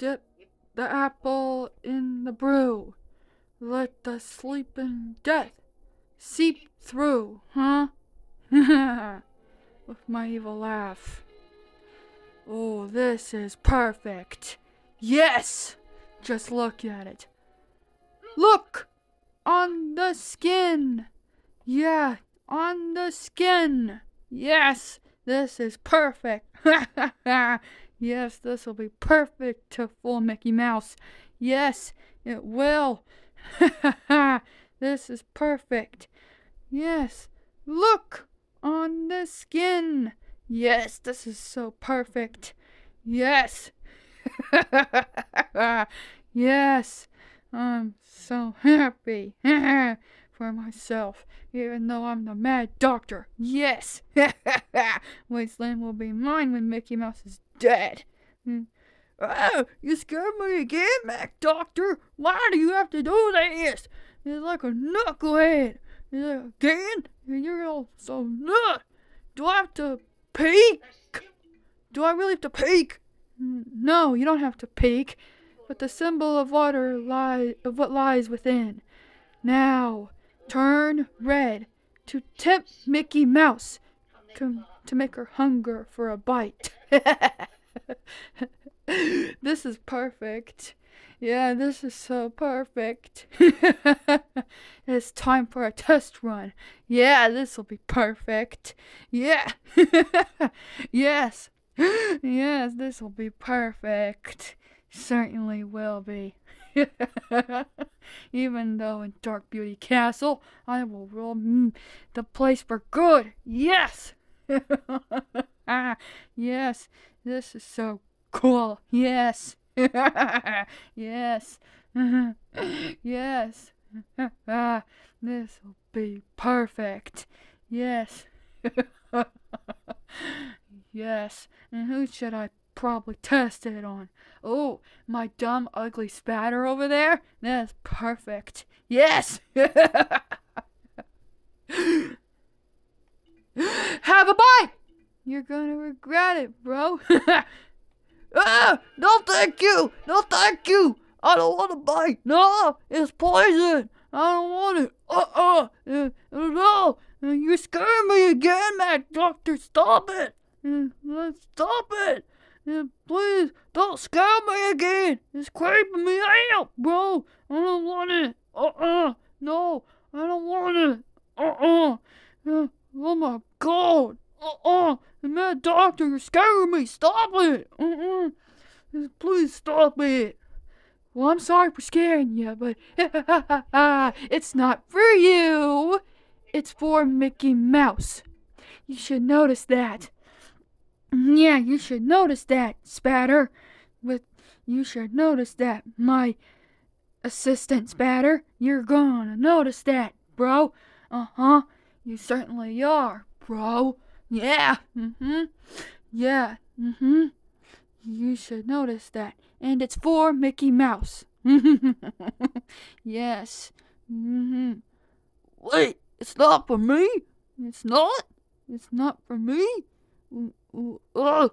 Dip the apple in the brew. Let the sleeping death seep through, huh? With my evil laugh. Oh, this is perfect. Yes! Just look at it. Look! On the skin! Yeah, on the skin! Yes! This is perfect! yes, this will be perfect to fool Mickey Mouse. Yes, it will. this is perfect. Yes, look on the skin. Yes, this is so perfect. Yes. yes. I'm so happy for myself, even though I'm the mad doctor. Yes. Wasteland will be mine when Mickey Mouse is dead. Hmm. Oh, you scared me again, Mad Doctor. Why do you have to do this? You're like a knucklehead. You're again? You're all so nut. Do I have to peek? Do I really have to peek? No, you don't have to peek. But the symbol of water lies of what lies within. Now, turn red to tempt Mickey Mouse to, to make her hunger for a bite. this is perfect. Yeah, this is so perfect. it's time for a test run. Yeah, this will be perfect. Yeah. yes. yes, this will be perfect. Certainly will be. Even though in Dark Beauty Castle, I will rule mm, the place for good. Yes. Yes, this is so cool. Yes. yes. yes. ah, this will be perfect. Yes. yes. And who should I probably test it on? Oh, my dumb, ugly spatter over there? That's perfect. Yes. Have a bite! You're gonna regret it, bro. ah! No, thank you! No, thank you! I don't want to bite! No! It's poison! I don't want it! Uh-uh! Uh, no! You're scaring me again, Mad Doctor! Stop it! Uh, stop it! Uh, please, don't scare me again! It's creeping me out, bro! I don't want it! Uh-uh! No! I don't want it! Uh-uh! Uh, oh my god! Uh-uh! The mad doctor, you're scaring me! Stop it! Uh-uh! Please stop it! Well, I'm sorry for scaring you, but it's not for you! It's for Mickey Mouse. You should notice that. Yeah, you should notice that, Spatter. With you should notice that, my assistant Spatter. You're gonna notice that, bro. Uh-huh. You certainly are, bro. Yeah. Mm-hmm. Yeah. Mm-hmm. You should notice that. And it's for Mickey Mouse. yes. Mm-hmm. Wait, it's not for me? It's not? It's not for me? Oh,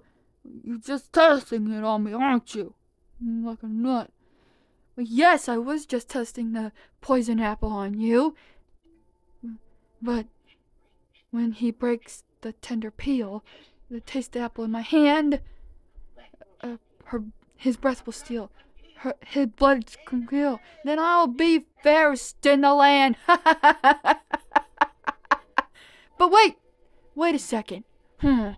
you're just testing it on me, aren't you? Like a nut. Well, yes, I was just testing the poison apple on you. But when he breaks the tender peel, the taste the apple in my hand, uh, her his breath will steal, her his blood congeal. Then I'll be fairest in the land. but wait, wait a second. Hmm,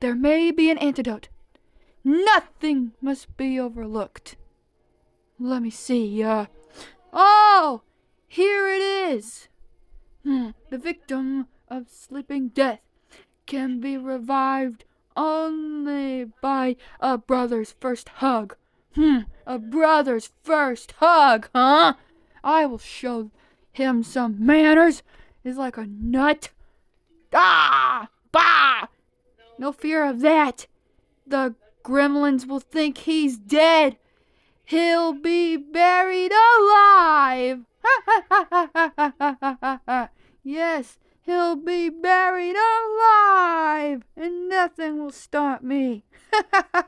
there may be an antidote. Nothing must be overlooked. Let me see. Uh, oh, here it is. Hmm, the victim of sleeping death can be revived only by a brother's first hug. Hmm, a brother's first hug, huh? I will show him some manners. Is like a nut. Ah! Bah! No fear of that. The gremlins will think he's dead. He'll be buried alive. yes, he'll be buried alive, and nothing will stop me.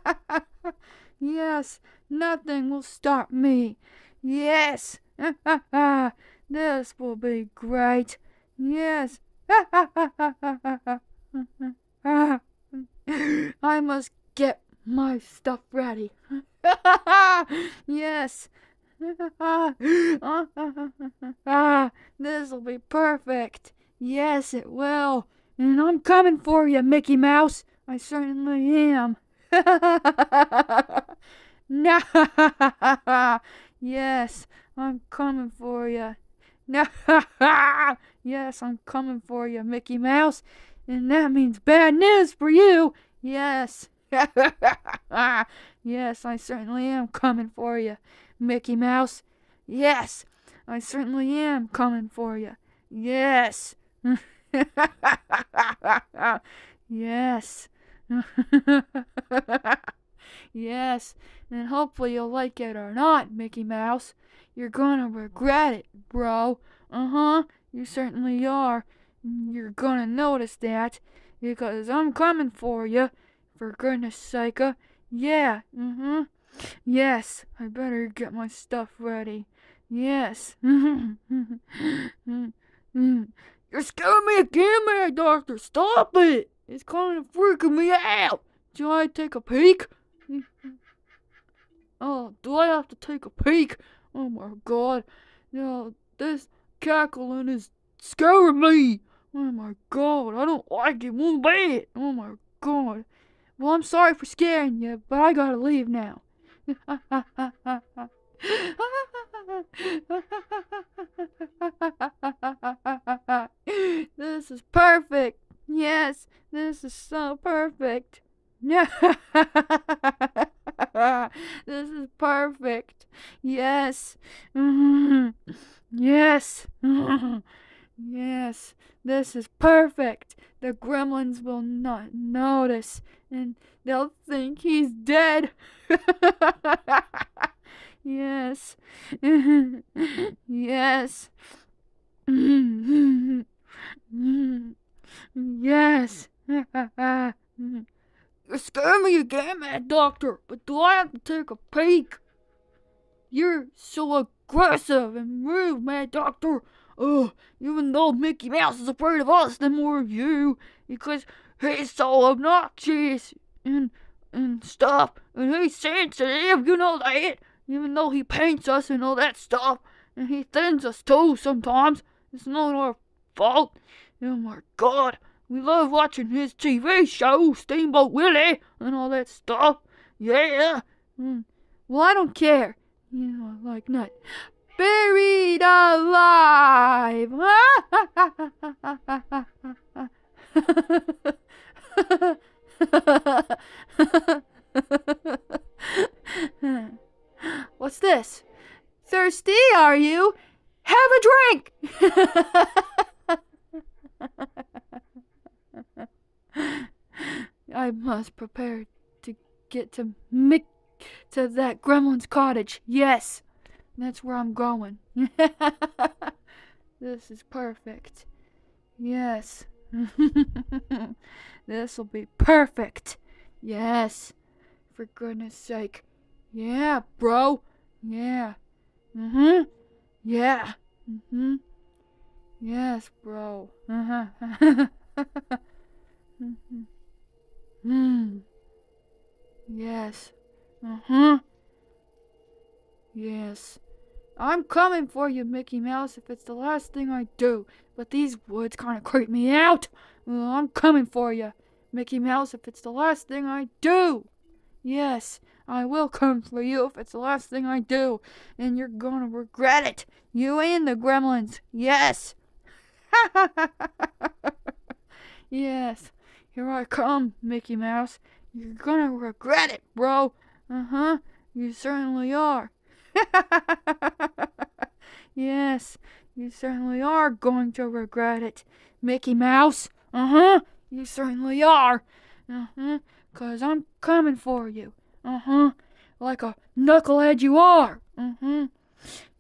Yes, nothing will stop me. Yes, this will be great. Yes. I must get my stuff ready. yes. This'll be perfect. Yes, it will. And I'm coming for you, Mickey Mouse. I certainly am. no. yes, I'm coming for you. No. yes, I'm coming for you, Mickey Mouse. And that means bad news for you. Yes. yes, I certainly am coming for you, Mickey Mouse. Yes, I certainly am coming for you. Yes. Yes. yes, and hopefully you'll like it or not, Mickey Mouse. You're gonna regret it, bro. Uh huh, you certainly are. You're gonna notice that, because I'm coming for you. For goodness sake, yeah, mm hmm. Yes, I better get my stuff ready. Yes. You're scaring me again, man, doctor. Stop it. It's kind of freaking me out. Do I take a peek? Oh, do I have to take a peek? Oh my god. No, this cackling is scaring me. Oh my god, I don't like it one bit. Oh my god. Well, I'm sorry for scaring you, but I gotta leave now. this is perfect. Yes, this is so perfect. this is perfect. Yes. Yes. yes. This is perfect. The gremlins will not notice and they'll think he's dead. Yes. yes. yes. you scare me again, Mad Doctor, but do I have to take a peek? You're so aggressive and rude, Mad Doctor. Oh, even though Mickey Mouse is afraid of us, then more of you, because he's so obnoxious and and stuff, and he's sensitive, you know that. Even though he paints us and all that stuff, and he thins us too sometimes, it's not our fault. Oh my God, we love watching his TV show, Steamboat Willie, and all that stuff. Yeah. Mm. Well, I don't care. You know, like not buried alive. What's this? Thirsty, are you? Have a drink! I must prepare to get to Mick to that gremlin's cottage. Yes, that's where I'm going. this is perfect. Yes. This'll be perfect. Yes. For goodness sake. Yeah, bro. Yeah. Mm-hmm. Yeah. Mm-hmm. Yes, bro. Uh-huh. mm-hmm. Hmm. Yes. Uh-huh. Yes. I'm coming for you, Mickey Mouse, if it's the last thing I do. But these woods kind of creep me out. I'm coming for you, Mickey Mouse, if it's the last thing I do. Yes, I will come for you if it's the last thing I do. And you're gonna regret it. You and the gremlins. Yes. yes. Here I come, Mickey Mouse. You're gonna regret it, bro. Uh huh. You certainly are. yes, you certainly are going to regret it, Mickey Mouse. Uh huh. You certainly are. Uh huh. Cause I'm coming for you. Uh huh. Like a knucklehead you are. Uh huh.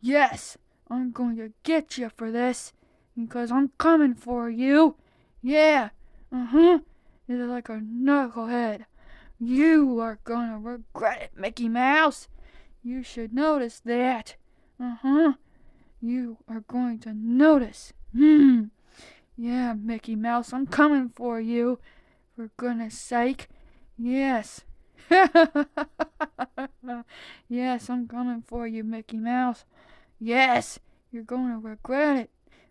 Yes, I'm going to get you for this. Because I'm coming for you. Yeah. Uh huh. It's like a knucklehead. You are gonna regret it, Mickey Mouse. You should notice that. Uh huh. You are going to notice. Hmm. Yeah, Mickey Mouse, I'm coming for you. For goodness sake. Yes. yes, I'm coming for you, Mickey Mouse. Yes, you're going to regret it.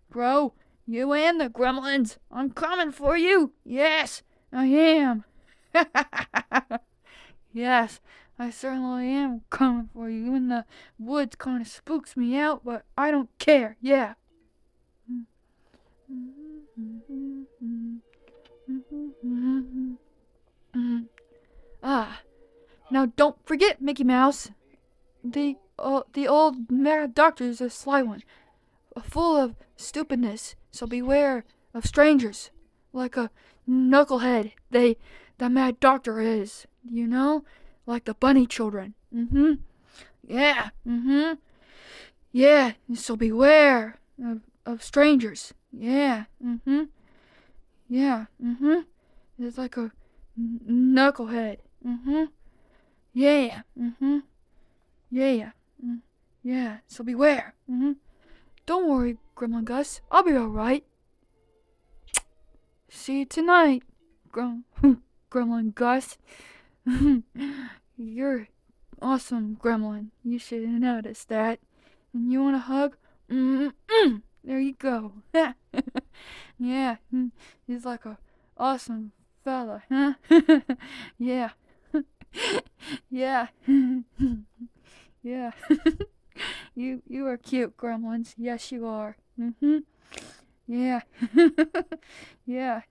Bro, you and the gremlins, I'm coming for you. Yes, I am. yes, I certainly am coming for you. Even the woods kind of spooks me out, but I don't care. Yeah. Now don't forget, Mickey Mouse. The uh, the old mad doctor is a sly one, full of stupidness. So beware of strangers, like a knucklehead. They, the mad doctor is, you know, like the bunny children. Mm-hmm. Yeah. Mm-hmm. Yeah. So beware of of strangers. Yeah. Mm-hmm. Yeah. Mm-hmm. It's like a knucklehead. Mm-hmm. Yeah. Mm-hmm. Yeah. Mm, yeah. So beware. Mm-hmm. Don't worry, Gremlin Gus. I'll be alright. See you tonight, Grem- Gremlin Gus. You're awesome, Gremlin. You should notice that. And you want a hug? Mm-mm. There you go. yeah, he's like a awesome fella, huh? yeah. yeah. yeah. you you are cute, gremlins. Yes, you are. Mhm. Yeah. yeah.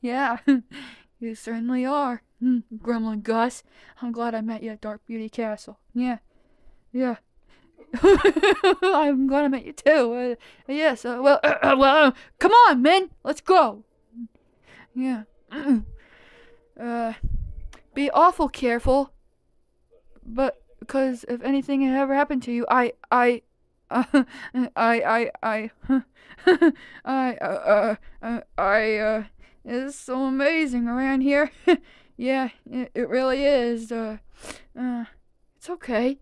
yeah. You certainly are. Gremlin Gus. I'm glad I met you at Dark Beauty Castle. Yeah. Yeah. I'm glad I met you too. Uh, yes. Uh, well, uh, well, come on, men. Let's go. Yeah. uh, be awful careful. But because if anything ever happened to you, I, I, uh, I, I, I, I, uh, uh, I, uh, it's so amazing around here. yeah, it, it really is. Uh, uh, it's okay.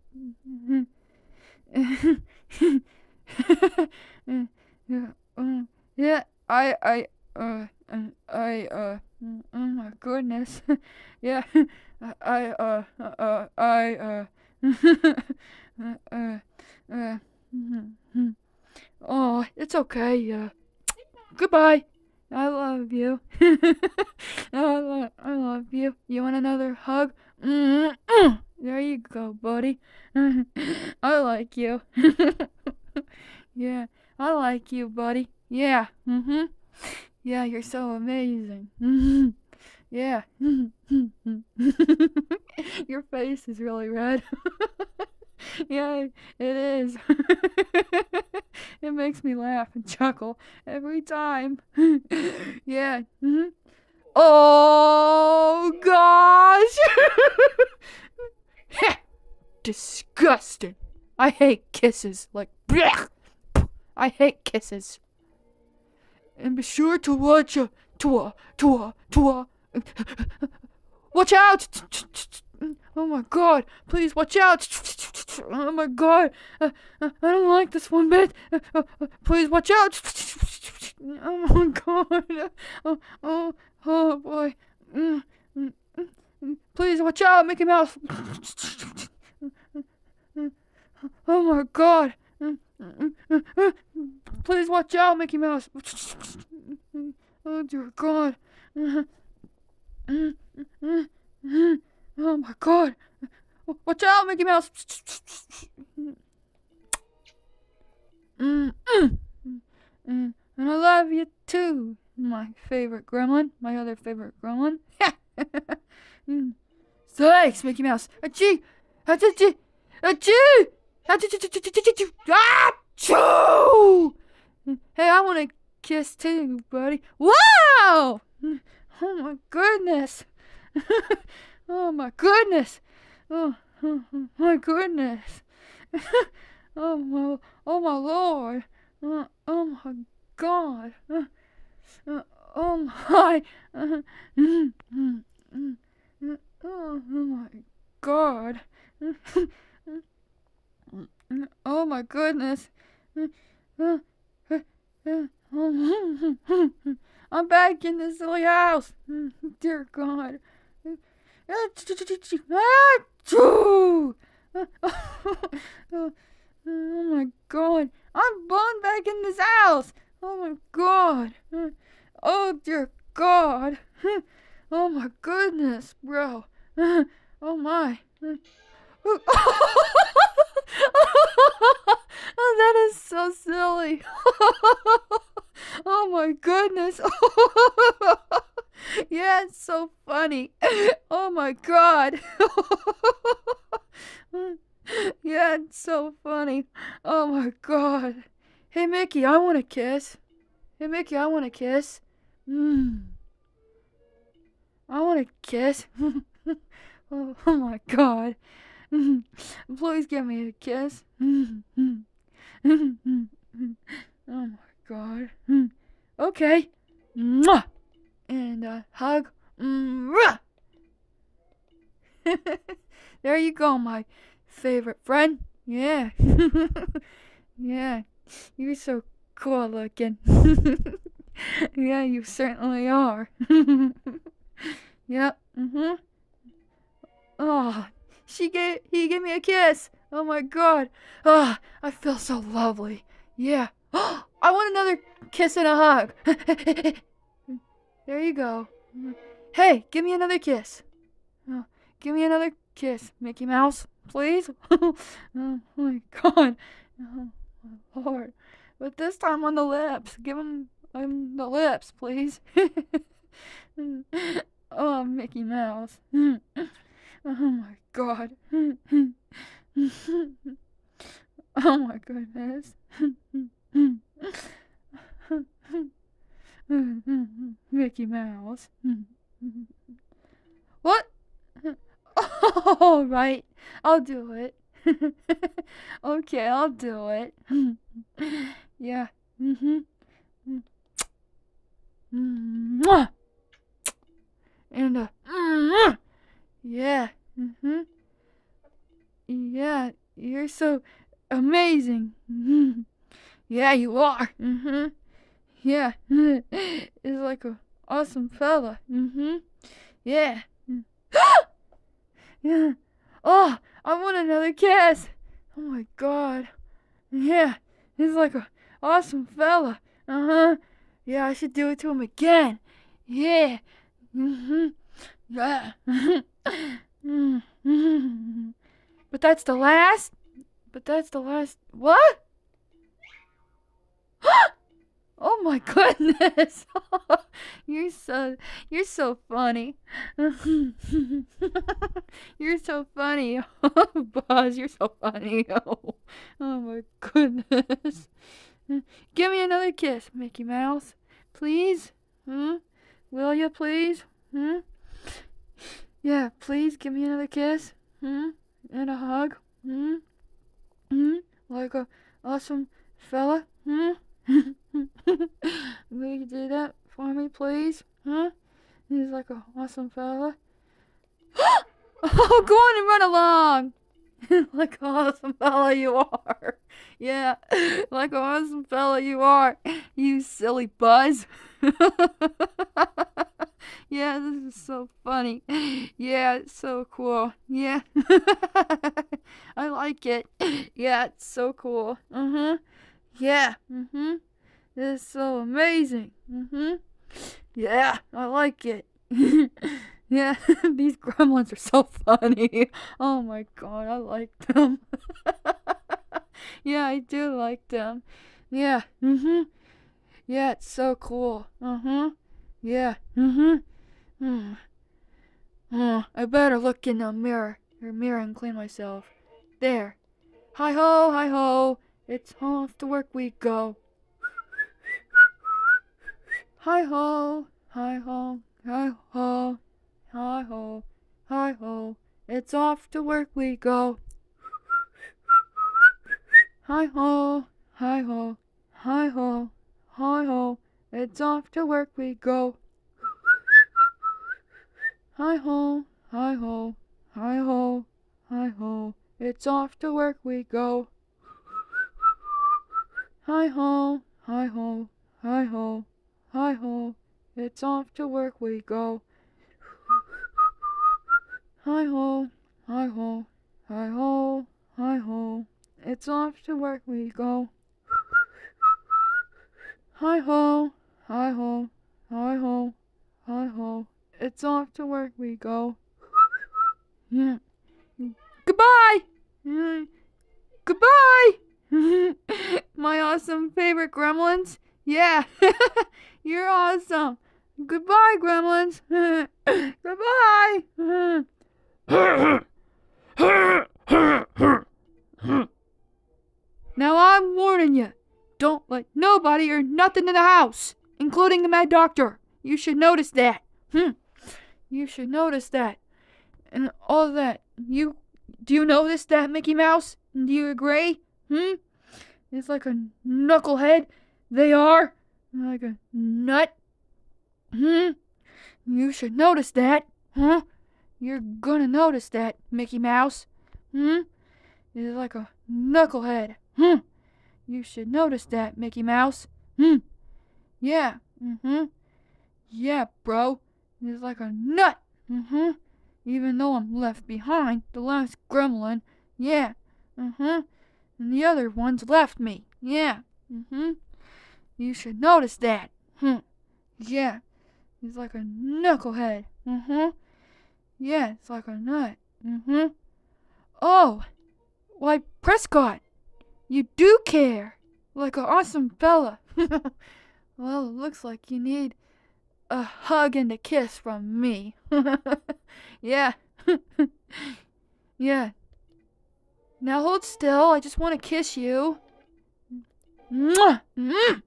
yeah, I, I, uh, I, uh, oh my goodness. yeah, I, uh, uh, I, uh, uh, uh, oh, it's okay. Uh, goodbye. I love you. I, love, I love you. You want another hug? Mm-hmm. There you go, buddy. I like you. yeah, I like you, buddy. Yeah. Mm-hmm. Yeah, you're so amazing. Yeah. Your face is really red. yeah, it is. it makes me laugh and chuckle every time. yeah. Mm-hmm. Oh gosh. Disgusting. I hate kisses. Like, blech. I hate kisses. And be sure to watch a tour, tour, tour. Watch out! Oh my god, please watch out! Oh my god, uh, uh, I don't like this one bit. Uh, uh, uh please watch out! Oh my god, oh, oh, oh boy. Please watch out, Mickey Mouse! Oh my god! Please watch out, Mickey Mouse! Oh dear god! Oh my god! Watch out, Mickey Mouse! Mm, mm, mm, and I love you too, my favorite gremlin, my other favorite gremlin. mm. Thanks, Mickey Mouse. Achoo! Achoo! Achoo! Achoo! Hey, I want to kiss too, buddy. Wow! Oh my goodness! oh my goodness! Oh, oh, oh my goodness! oh my, oh my lord! Uh, oh my god! Uh, uh, Oh my. Oh my god. Oh my goodness. I'm back in this silly house. Dear God. Oh my God. I'm born back in this house. Oh my God. Oh dear God. Oh my goodness, bro. Oh my. Oh, that is so silly. oh my goodness. yeah, it's so funny. Oh my god. yeah, it's so funny. Oh my god. Hey Mickey, I want a kiss. Hey Mickey, I want a kiss. Mmm. I want a kiss. oh, oh my god. Please give me a kiss. oh my god. Okay. Mwah! And a hug. Mwah! there you go, my favorite friend. Yeah. yeah. You're so cool looking. yeah, you certainly are. yep. Mm-hmm. Oh, she gave he gave me a kiss. Oh my god. Ah, oh, I feel so lovely. Yeah. I want another kiss and a hug. there you go. Hey, give me another kiss. Oh, give me another kiss, Mickey Mouse, please. oh my god. Oh my lord. But this time on the lips. Give him um, the lips, please. oh, Mickey Mouse. Oh my god. oh my goodness. Mickey Mouse. what? Right, I'll do it. okay, I'll do it. yeah. Mhm. Mm. And uh, yeah. Mhm. Yeah, you're so amazing. Yeah, you are. Mhm. Yeah. it's like a awesome fella. Mhm. Yeah. yeah. Oh, I want another kiss. Oh my god. Yeah, he's like a awesome fella. Uh huh. Yeah, I should do it to him again. Yeah. Mhm. Yeah. but that's the last. But that's the last. What? oh my goodness! you're so you're so funny. you're so funny, Buzz. You're so funny. Oh, oh my goodness! Give me another kiss, Mickey Mouse, please. Hmm? Will you please? Hmm? Yeah, please give me another kiss. Hmm? And a hug. Hmm? Hmm? Like a awesome fella. Hmm? Will you do that for me, please? Huh? He's like a awesome fella. oh, go on and run along. like an awesome fella you are. Yeah, like an awesome fella you are. You silly buzz. Yeah, this is so funny. Yeah, it's so cool. Yeah. I like it. Yeah, it's so cool. Uh-huh. Yeah. Mm-hmm. This is so amazing. Mm-hmm. Yeah, I like it. yeah, these gremlins are so funny. Oh my god, I like them. yeah, I do like them. Yeah. Mm-hmm. Yeah, it's so cool. Uh-huh. Yeah. Mm-hmm. Hmm. Oh, I better look in the mirror, your mirror, and clean myself. There. Hi ho, hi ho. It's off to work we go. Hi ho, hi ho, hi ho, hi ho, hi ho. It's off to work we go. Hi ho, hi ho, hi ho, hi ho. It's off to work we go. Hi ho, hi ho, hi ho, hi ho. It's off to work we go. Hi ho, hi ho, hi ho, hi ho. It's off to work we go. Hi ho, hi ho, hi ho, hi ho. It's off to work we go. Hi ho, hi ho, hi ho, hi ho. It's off to work we go. Yeah. Goodbye. Goodbye. My awesome favorite gremlins. Yeah. You're awesome. Goodbye, gremlins. Goodbye. now I'm warning you. Don't let nobody or nothing in the house, including the mad doctor. You should notice that. Hmm. You should notice that. And all that. You do you notice that, Mickey Mouse? Do you agree? Hmm? It's like a knucklehead. They are. Like a nut. Hmm? You should notice that. Huh? You're gonna notice that, Mickey Mouse. Hmm? It's like a knucklehead. Hmm? You should notice that, Mickey Mouse. Hmm? Yeah. Mm-hmm. Yeah, bro. It's like a nut. Mm-hmm. Even though I'm left behind, the last gremlin. Yeah. Mm-hmm. And the other ones left me. Yeah. Mm-hmm. You should notice that. Hmm. Yeah. He's like a knucklehead. Mm-hmm. Yeah, it's like a nut. Mm-hmm. Oh, why, Prescott, you do care. Like an awesome fella. well, it looks like you need a hug and a kiss from me. yeah. yeah. Now hold still. I just want to kiss you. Mwah! Mm.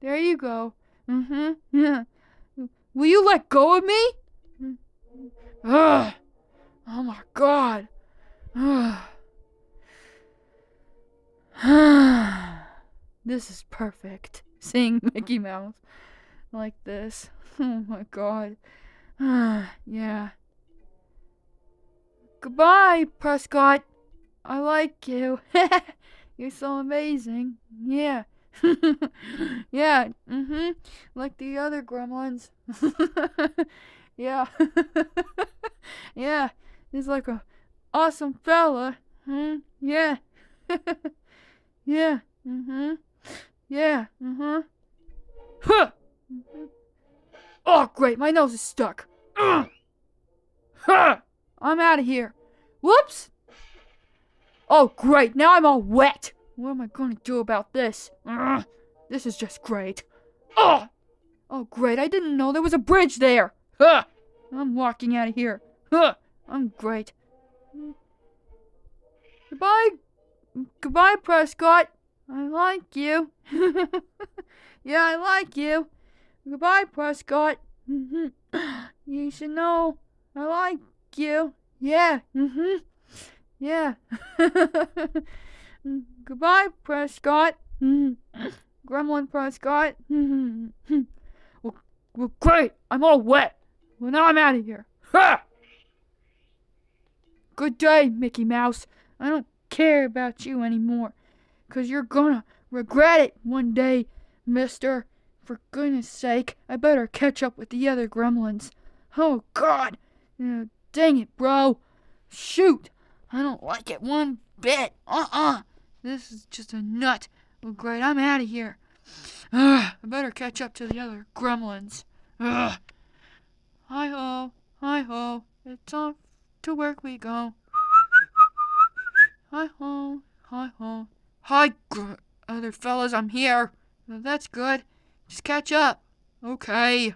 There you go. Mm-hmm. Will you let go of me? Ugh. Oh my god. this is perfect. Seeing Mickey Mouse like this. Oh my god. yeah. Goodbye, Prescott. I like you. You're so amazing. Yeah. yeah. Mhm. Like the other gremlins. yeah. yeah. He's like a awesome fella. Hmm. Yeah. yeah. Mhm. Yeah. Mhm. Huh. Mm-hmm. Oh, great. My nose is stuck. Ugh. Huh. I'm out of here. Whoops. Oh, great. Now I'm all wet. What am I to do about this? Ugh. This is just great. Oh. Oh, great. I didn't know there was a bridge there. Huh. I'm walking out of here. Huh. I'm great. Goodbye. Goodbye, Prescott. I like you. yeah, I like you. Goodbye, Prescott. you should know I like you. Yeah. Mhm. Yeah. Goodbye, Prescott. Gremlin Prescott. well, well, great. I'm all wet. Well, now I'm out of here. Ha! Good day, Mickey Mouse. I don't care about you anymore. Cause you're gonna regret it one day, mister. For goodness sake, I better catch up with the other gremlins. Oh, God! Uh, dang it, bro! Shoot! I don't like it one bit. Uh-uh! This is just a nut. Great, I'm out of here. Ugh, I better catch up to the other gremlins. Ugh. Hi-ho, hi-ho, it's off to work we go. Hi-ho, hi-ho. Hi, gr- other fellas, I'm here. That's good. Just catch up. Okay.